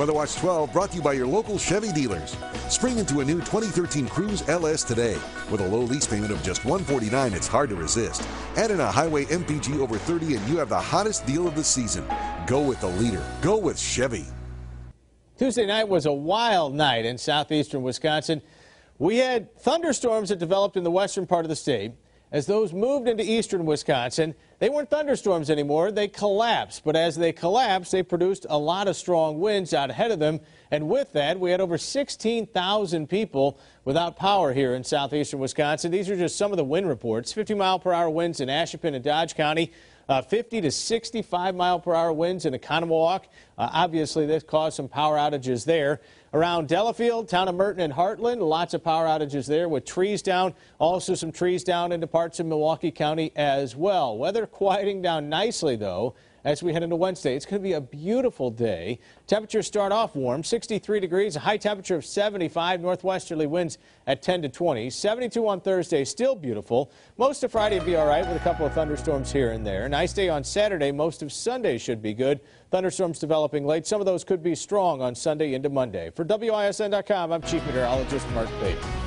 Weather Watch 12 brought to you by your local Chevy dealers. Spring into a new 2013 Cruze LS today. With a low lease payment of just 149, it's hard to resist. Add in a highway MPG over 30 and you have the hottest deal of the season. Go with the leader. Go with Chevy. Tuesday night was a wild night in southeastern Wisconsin. We had thunderstorms that developed in the western part of the state. As those moved into eastern Wisconsin, they weren't thunderstorms anymore. They collapsed. But as they collapsed, they produced a lot of strong winds out ahead of them. And with that, we had over 16,000 people without power here in southeastern Wisconsin. These are just some of the wind reports. 50 mile per hour winds in Ashippun and Dodge County. Uh, 50 to 65 mile per hour winds in Oconomowoc. Uh, obviously, this caused some power outages there. Around Delafield, town of Merton and Hartland, lots of power outages there with trees down. Also, some trees down into parts of Milwaukee County as well. Weather quieting down nicely, though as we head into Wednesday. It's going to be a beautiful day. Temperatures start off warm, 63 degrees, a high temperature of 75, northwesterly winds at 10 to 20. 72 on Thursday, still beautiful. Most of Friday will be all right with a couple of thunderstorms here and there. Nice day on Saturday. Most of Sunday should be good. Thunderstorms developing late. Some of those could be strong on Sunday into Monday. For WISN.com, I'm Chief Meteorologist Mark Baden.